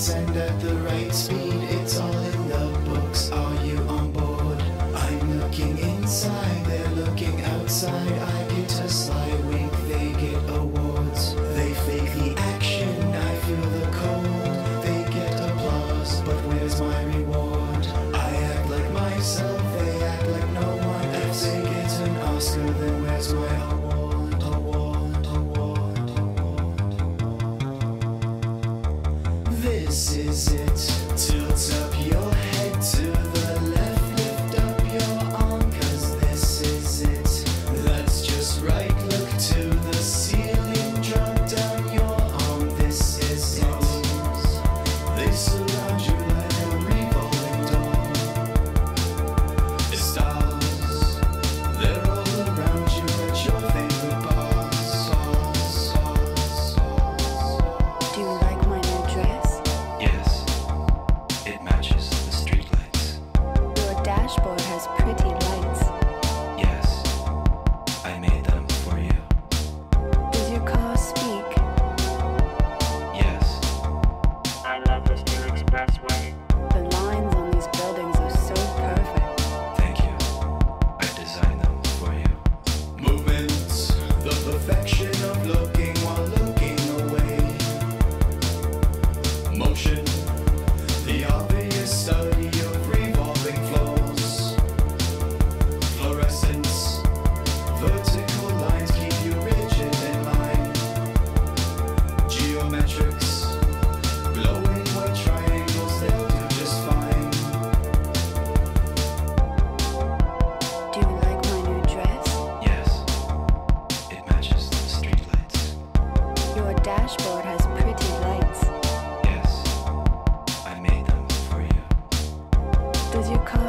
It's send at the right speed, it's all in This is it. pretty you come?